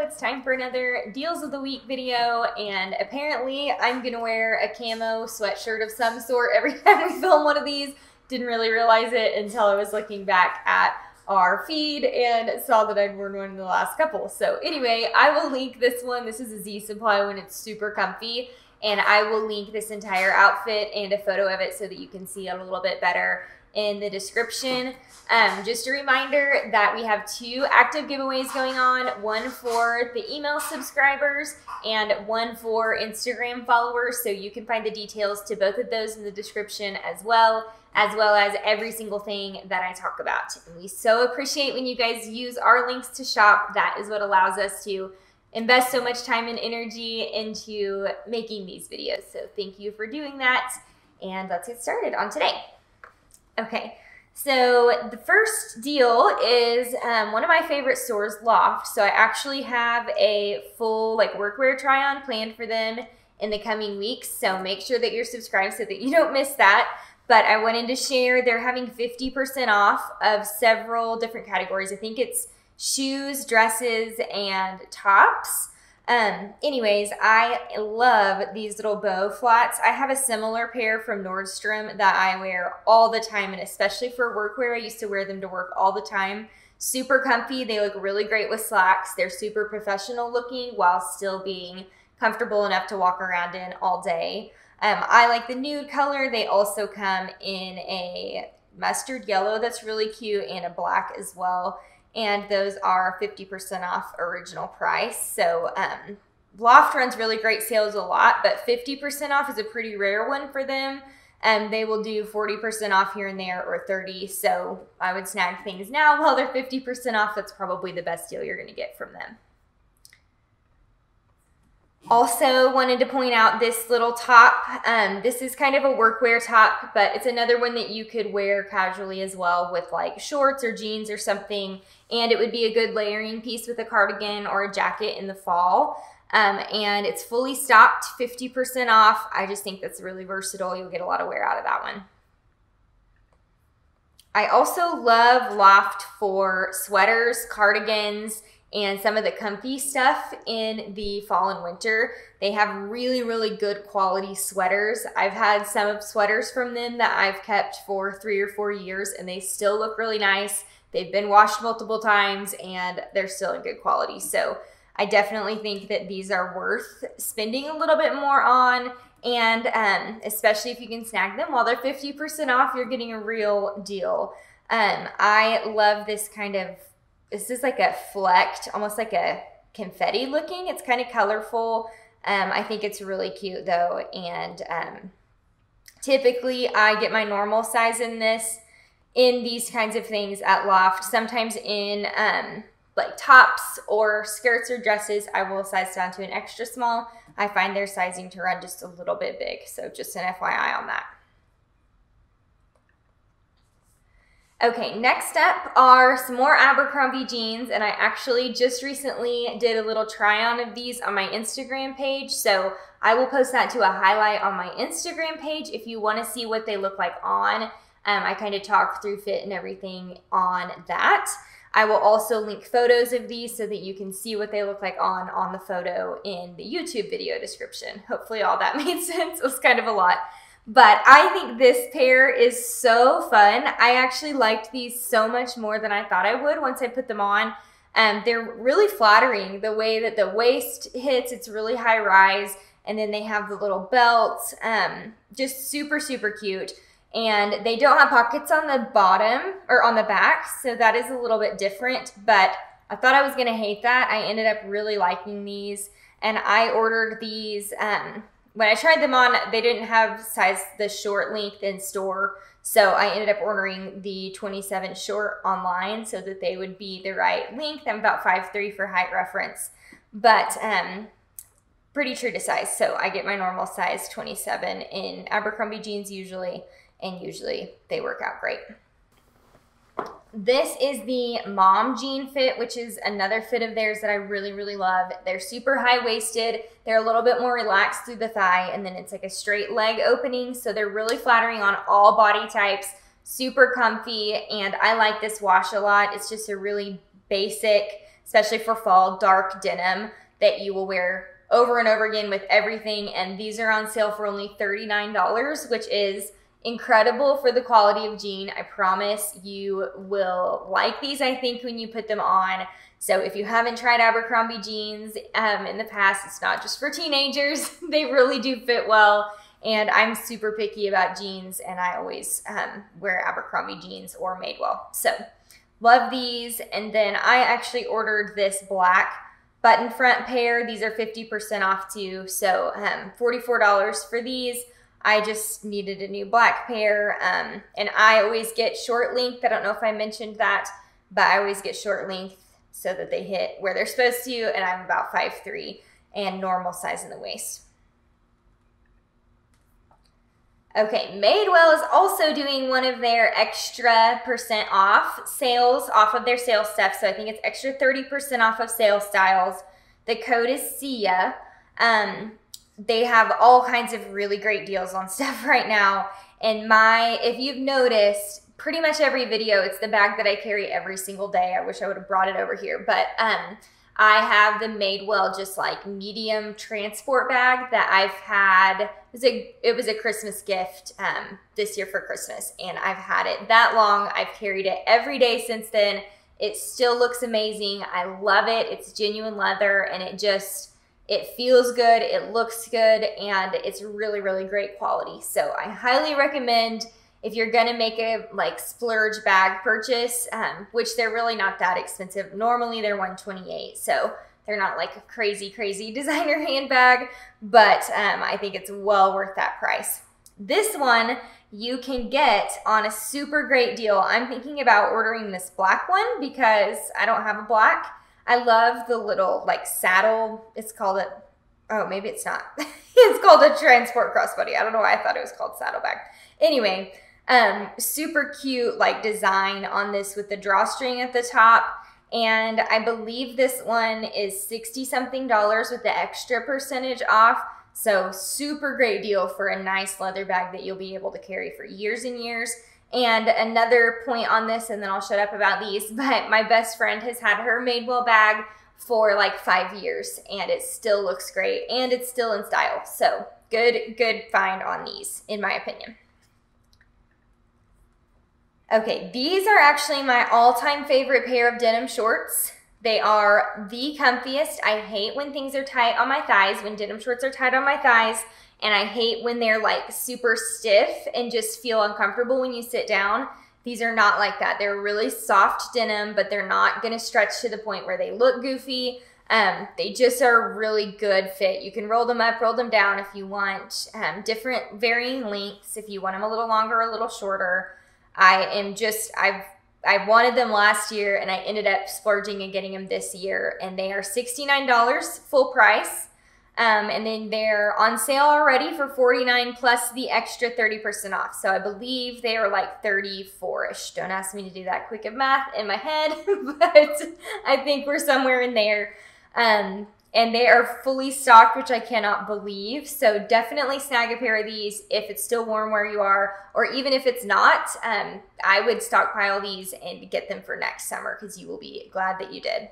It's time for another Deals of the Week video, and apparently I'm gonna wear a camo sweatshirt of some sort every time we film one of these. Didn't really realize it until I was looking back at our feed and saw that I'd worn one in the last couple. So anyway, I will link this one. This is a Z Supply one. It's super comfy, and I will link this entire outfit and a photo of it so that you can see it a little bit better in the description. Um, just a reminder that we have two active giveaways going on one for the email subscribers and one for Instagram followers. So you can find the details to both of those in the description as well, as well as every single thing that I talk about. And we so appreciate when you guys use our links to shop. That is what allows us to invest so much time and energy into making these videos. So thank you for doing that. And let's get started on today. Okay, so the first deal is um, one of my favorite stores, Loft. So I actually have a full like workwear try on planned for them in the coming weeks. So make sure that you're subscribed so that you don't miss that. But I wanted to share they're having 50% off of several different categories. I think it's shoes, dresses, and tops. Um, anyways, I love these little bow flats. I have a similar pair from Nordstrom that I wear all the time, and especially for workwear, I used to wear them to work all the time. Super comfy. They look really great with slacks. They're super professional looking while still being comfortable enough to walk around in all day. Um, I like the nude color. They also come in a mustard yellow that's really cute and a black as well and those are 50% off original price. So um, Loft runs really great sales a lot, but 50% off is a pretty rare one for them. And um, they will do 40% off here and there or 30. So I would snag things now while they're 50% off. That's probably the best deal you're going to get from them. Also wanted to point out this little top. Um, this is kind of a workwear top, but it's another one that you could wear casually as well with like shorts or jeans or something. And it would be a good layering piece with a cardigan or a jacket in the fall. Um, and it's fully stocked, 50% off. I just think that's really versatile. You'll get a lot of wear out of that one. I also love Loft for sweaters, cardigans, and some of the comfy stuff in the fall and winter. They have really, really good quality sweaters. I've had some sweaters from them that I've kept for three or four years and they still look really nice. They've been washed multiple times and they're still in good quality. So I definitely think that these are worth spending a little bit more on. And um, especially if you can snag them while they're 50% off, you're getting a real deal. Um, I love this kind of this is like a flecked, almost like a confetti looking. It's kind of colorful. Um, I think it's really cute though. And um, typically I get my normal size in this, in these kinds of things at Loft. Sometimes in um, like tops or skirts or dresses, I will size down to an extra small. I find their sizing to run just a little bit big. So just an FYI on that. Okay, next up are some more Abercrombie jeans, and I actually just recently did a little try on of these on my Instagram page, so I will post that to a highlight on my Instagram page if you want to see what they look like on. Um, I kind of talk through fit and everything on that. I will also link photos of these so that you can see what they look like on on the photo in the YouTube video description. Hopefully all that made sense. It was kind of a lot. But I think this pair is so fun. I actually liked these so much more than I thought I would once I put them on. Um, they're really flattering the way that the waist hits. It's really high rise. And then they have the little belts. Um, just super, super cute. And they don't have pockets on the bottom or on the back. So that is a little bit different. But I thought I was going to hate that. I ended up really liking these. And I ordered these um, when I tried them on, they didn't have size the short length in store. So I ended up ordering the 27 short online so that they would be the right length. I'm about 5'3 for height reference, but um, pretty true to size. So I get my normal size 27 in Abercrombie jeans usually, and usually they work out great. This is the mom jean fit, which is another fit of theirs that I really, really love. They're super high waisted. They're a little bit more relaxed through the thigh, and then it's like a straight leg opening. So they're really flattering on all body types, super comfy. And I like this wash a lot. It's just a really basic, especially for fall, dark denim that you will wear over and over again with everything. And these are on sale for only $39, which is incredible for the quality of jean. I promise you will like these, I think, when you put them on. So if you haven't tried Abercrombie jeans um, in the past, it's not just for teenagers. they really do fit well. And I'm super picky about jeans, and I always um, wear Abercrombie jeans or Madewell. So love these. And then I actually ordered this black button front pair. These are 50% off too. So um, $44 for these. I just needed a new black pair. Um, and I always get short length. I don't know if I mentioned that, but I always get short length so that they hit where they're supposed to. And I'm about 5'3 and normal size in the waist. Okay, Madewell is also doing one of their extra percent off sales off of their sales stuff. So I think it's extra 30% off of sales styles. The code is SIA. Um, they have all kinds of really great deals on stuff right now. And my, if you've noticed, pretty much every video, it's the bag that I carry every single day. I wish I would have brought it over here, but um, I have the Madewell just like medium transport bag that I've had. It was a, it was a Christmas gift um, this year for Christmas, and I've had it that long. I've carried it every day since then. It still looks amazing. I love it. It's genuine leather, and it just it feels good, it looks good, and it's really, really great quality. So I highly recommend if you're gonna make a like splurge bag purchase, um, which they're really not that expensive. Normally they're 128, so they're not like a crazy, crazy designer handbag, but um, I think it's well worth that price. This one you can get on a super great deal. I'm thinking about ordering this black one because I don't have a black. I love the little like saddle. It's called a, oh, maybe it's not. it's called a transport crossbody. I don't know why I thought it was called saddlebag. Anyway, um, super cute like design on this with the drawstring at the top. And I believe this one is 60 something dollars with the extra percentage off. So super great deal for a nice leather bag that you'll be able to carry for years and years. And another point on this, and then I'll shut up about these, but my best friend has had her Madewell bag for like five years and it still looks great and it's still in style. So good, good find on these, in my opinion. Okay, these are actually my all-time favorite pair of denim shorts. They are the comfiest. I hate when things are tight on my thighs, when denim shorts are tight on my thighs, and I hate when they're like super stiff and just feel uncomfortable when you sit down. These are not like that. They're really soft denim, but they're not gonna stretch to the point where they look goofy. Um, they just are really good fit. You can roll them up, roll them down if you want. Um, different varying lengths if you want them a little longer, a little shorter. I am just I've I wanted them last year and I ended up splurging and getting them this year and they are $69 full price. Um, and then they're on sale already for 49 plus the extra 30% off. So I believe they are like 34ish. Don't ask me to do that quick of math in my head, but I think we're somewhere in there. Um, and they are fully stocked, which I cannot believe. So definitely snag a pair of these if it's still warm where you are, or even if it's not. Um, I would stockpile these and get them for next summer because you will be glad that you did.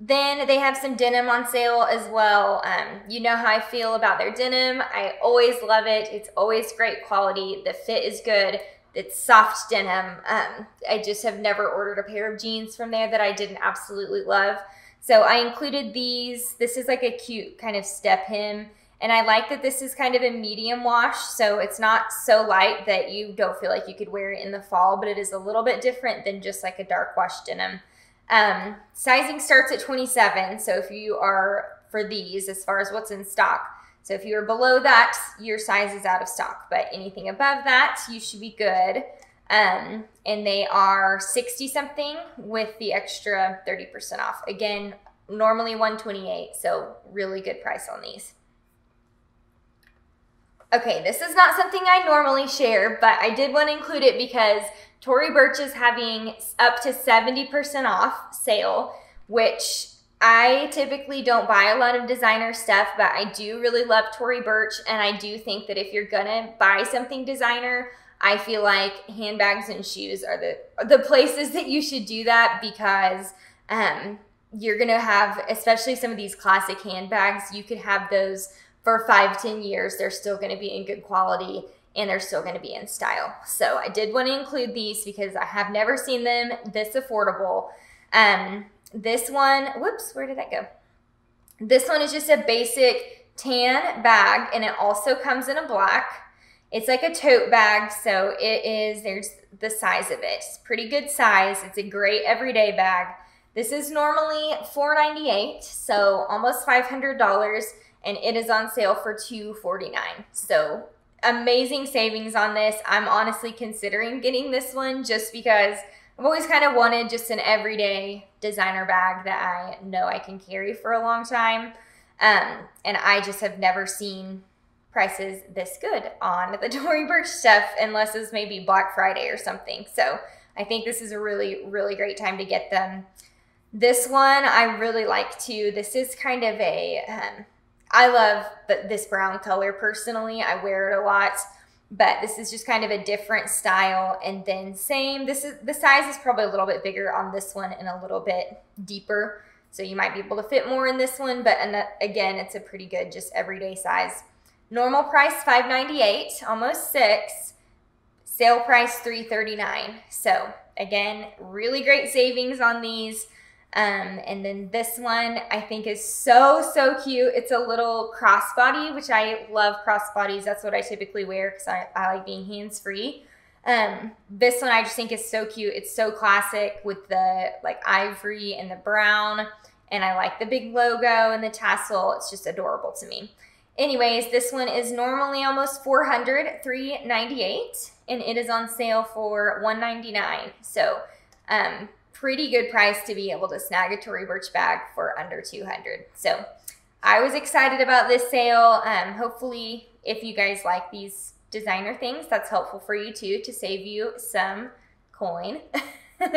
Then they have some denim on sale as well. Um, you know how I feel about their denim. I always love it. It's always great quality. The fit is good. It's soft denim. Um, I just have never ordered a pair of jeans from there that I didn't absolutely love. So I included these. This is like a cute kind of step hem. And I like that this is kind of a medium wash, so it's not so light that you don't feel like you could wear it in the fall, but it is a little bit different than just like a dark wash denim. Um, sizing starts at 27, so if you are for these, as far as what's in stock. So if you're below that, your size is out of stock, but anything above that, you should be good. Um, and they are 60 something with the extra 30% off. Again, normally 128, so really good price on these. Okay, this is not something I normally share, but I did want to include it because Tory Burch is having up to 70% off sale, which I typically don't buy a lot of designer stuff, but I do really love Tory Burch, and I do think that if you're gonna buy something designer, I feel like handbags and shoes are the the places that you should do that because um, you're gonna have, especially some of these classic handbags, you could have those for five, ten years. They're still gonna be in good quality and they're still gonna be in style. So I did want to include these because I have never seen them this affordable. Um, this one, whoops, where did that go? This one is just a basic tan bag and it also comes in a black. It's like a tote bag, so it is, there's the size of it. It's pretty good size. It's a great everyday bag. This is normally $4.98, so almost $500, and it is on sale for 249. So amazing savings on this. I'm honestly considering getting this one just because I've always kind of wanted just an everyday designer bag that I know I can carry for a long time. Um, and I just have never seen prices this good on the Tory Burch stuff unless it's maybe Black Friday or something. So I think this is a really, really great time to get them. This one I really like too. This is kind of a. Um, I love this brown color personally. I wear it a lot, but this is just kind of a different style. And then same, this is the size is probably a little bit bigger on this one and a little bit deeper. So you might be able to fit more in this one, but again, it's a pretty good just everyday size. Normal price $5.98, almost 6 Sale price $3.39. So again, really great savings on these. Um, and then this one I think is so, so cute. It's a little crossbody, which I love crossbodies. That's what I typically wear because I, I like being hands-free. Um, this one I just think is so cute. It's so classic with the like ivory and the brown. And I like the big logo and the tassel. It's just adorable to me. Anyways, this one is normally almost 400 398 and it is on sale for 199 So um, pretty good price to be able to snag a Tory Burch bag for under 200 So I was excited about this sale. Um, hopefully, if you guys like these designer things, that's helpful for you too to save you some coin. and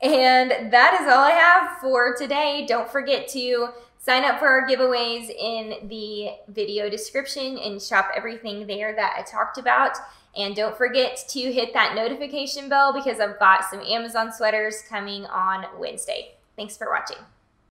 that is all I have for today. Don't forget to Sign up for our giveaways in the video description and shop everything there that I talked about. And don't forget to hit that notification bell because I've got some Amazon sweaters coming on Wednesday. Thanks for watching.